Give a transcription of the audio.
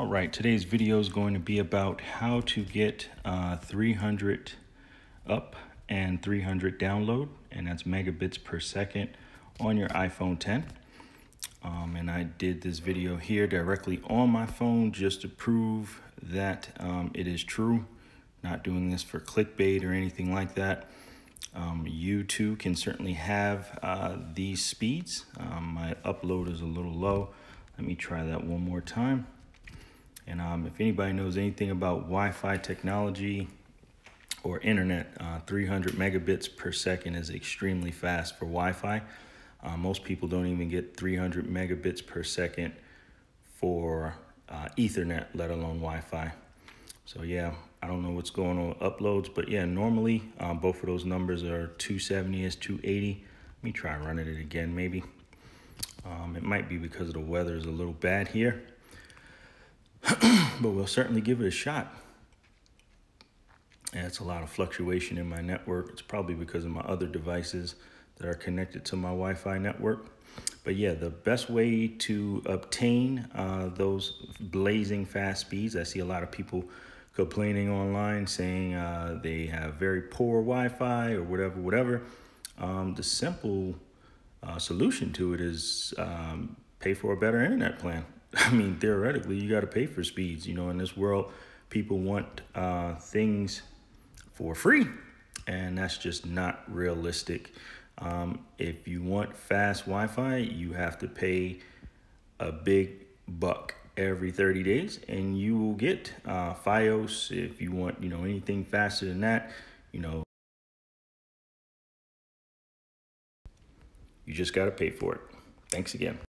All right, today's video is going to be about how to get uh, 300 up and 300 download, and that's megabits per second on your iPhone 10. Um, and I did this video here directly on my phone just to prove that um, it is true. Not doing this for clickbait or anything like that. Um, you too can certainly have uh, these speeds. Um, my upload is a little low. Let me try that one more time. Um, if anybody knows anything about Wi-Fi technology or internet, uh, 300 megabits per second is extremely fast for Wi-Fi. Uh, most people don't even get 300 megabits per second for uh, Ethernet, let alone Wi-Fi. So yeah, I don't know what's going on with uploads, but yeah, normally um, both of those numbers are 270 is 280. Let me try running it again, maybe. Um, it might be because of the weather is a little bad here. but we'll certainly give it a shot. And it's a lot of fluctuation in my network. It's probably because of my other devices that are connected to my Wi-Fi network. But yeah, the best way to obtain uh, those blazing fast speeds, I see a lot of people complaining online saying uh, they have very poor Wi-Fi or whatever, whatever. Um, the simple uh, solution to it is um, pay for a better internet plan. I mean, theoretically, you got to pay for speeds. You know, in this world, people want uh, things for free, and that's just not realistic. Um, if you want fast Wi-Fi, you have to pay a big buck every 30 days, and you will get uh, FiOS. If you want, you know, anything faster than that, you know, you just got to pay for it. Thanks again.